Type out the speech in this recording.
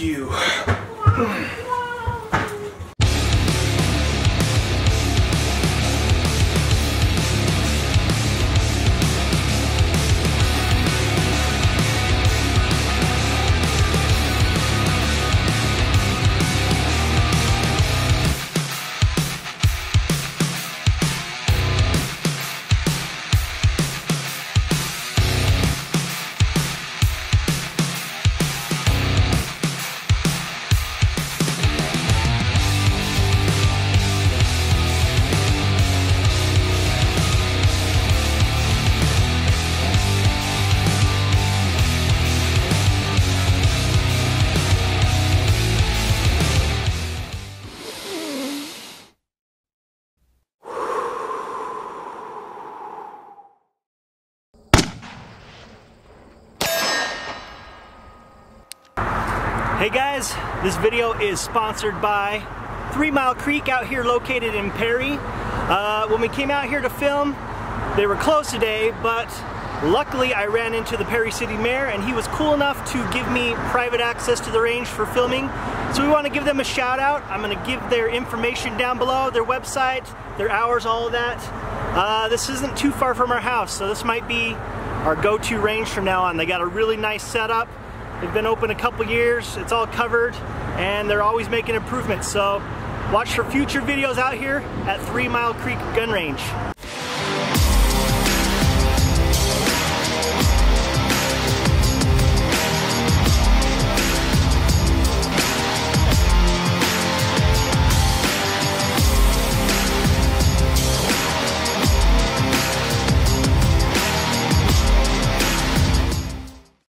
rescue. Hey guys, this video is sponsored by Three Mile Creek out here located in Perry. Uh, when we came out here to film, they were closed today, but luckily I ran into the Perry City Mayor and he was cool enough to give me private access to the range for filming. So we want to give them a shout out. I'm going to give their information down below, their website, their hours, all of that. Uh, this isn't too far from our house, so this might be our go-to range from now on. They got a really nice setup. They've been open a couple years, it's all covered, and they're always making improvements. So watch for future videos out here at Three Mile Creek Gun Range.